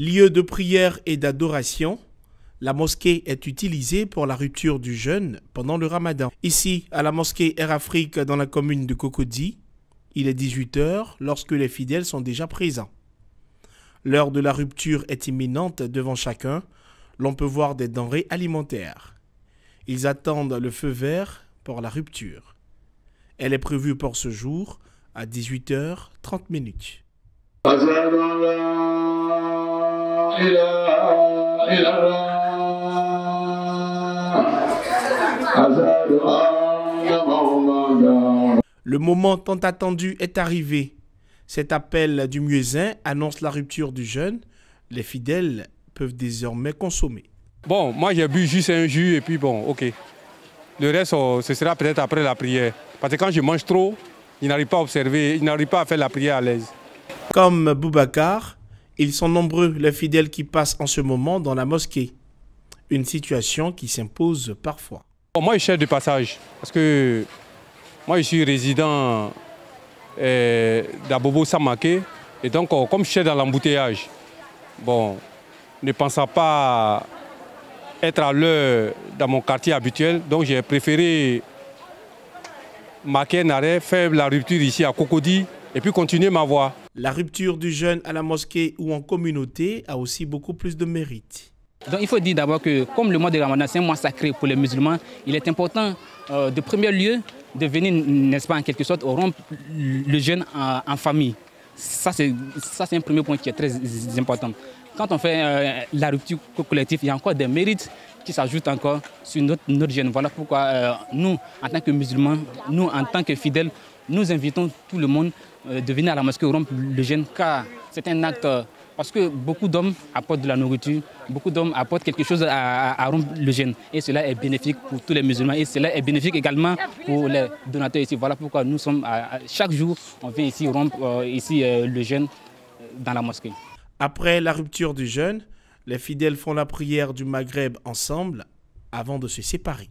Lieu de prière et d'adoration, la mosquée est utilisée pour la rupture du jeûne pendant le ramadan. Ici, à la mosquée Air Afrique dans la commune de Cocody, il est 18h lorsque les fidèles sont déjà présents. L'heure de la rupture est imminente devant chacun. L'on peut voir des denrées alimentaires. Ils attendent le feu vert pour la rupture. Elle est prévue pour ce jour à 18h30 minutes. Le moment tant attendu est arrivé. Cet appel du muezzin annonce la rupture du jeûne. Les fidèles peuvent désormais consommer. Bon, moi j'ai bu juste un jus et puis bon, ok. Le reste, oh, ce sera peut-être après la prière. Parce que quand je mange trop, il n'arrive pas à observer, il n'arrive pas à faire la prière à l'aise. Comme Boubacar, ils sont nombreux les fidèles qui passent en ce moment dans la mosquée. Une situation qui s'impose parfois. moi, je cherche de passage parce que moi, je suis résident euh, d'Abobo Samake. Et donc, oh, comme je suis dans l'embouteillage, bon, ne pensant pas être à l'heure dans mon quartier habituel, donc j'ai préféré marquer un arrêt, faire la rupture ici à Cocody et puis continuer ma voie. La rupture du jeûne à la mosquée ou en communauté a aussi beaucoup plus de mérite. Donc il faut dire d'abord que comme le mois de Ramadan c'est un mois sacré pour les musulmans, il est important euh, de premier lieu de venir, n'est-ce pas, en quelque sorte, rompre le jeûne en, famille. Ça c'est un premier point qui est très important. Quand on fait euh, la rupture collective, il y a encore des mérites qui s'ajoutent encore sur notre, notre. Voilà pourquoi euh, nous, en tant que musulmans, nous, en tant que fidèles, nous invitons tout le monde euh, de venir à la mosquée rompre le jeûne car c'est un acte parce que beaucoup d'hommes apportent de la nourriture, beaucoup d'hommes apportent quelque chose à, rompre le jeûne. Et cela est bénéfique pour tous les musulmans et cela est bénéfique également pour les donateurs ici. Voilà pourquoi nous sommes, chaque jour, on vient ici rompre euh, ici, euh, le jeûne dans la mosquée. Après la rupture du jeûne, les fidèles font la prière du Maghreb ensemble avant de se séparer.